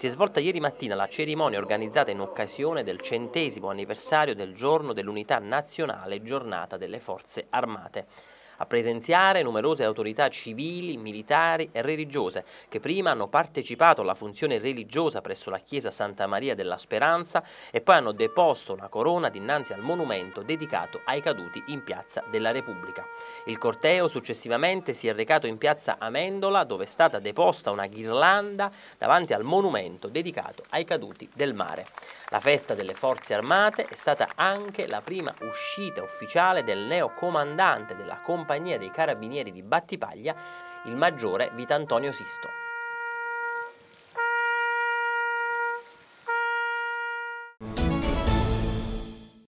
Si è svolta ieri mattina la cerimonia organizzata in occasione del centesimo anniversario del giorno dell'unità nazionale giornata delle forze armate a presenziare numerose autorità civili, militari e religiose che prima hanno partecipato alla funzione religiosa presso la chiesa Santa Maria della Speranza e poi hanno deposto una corona dinanzi al monumento dedicato ai caduti in piazza della Repubblica. Il corteo successivamente si è recato in piazza Amendola dove è stata deposta una ghirlanda davanti al monumento dedicato ai caduti del mare. La festa delle forze armate è stata anche la prima uscita ufficiale del neocomandante della compagnia dei carabinieri di Battipaglia, il maggiore Vitantonio Sisto.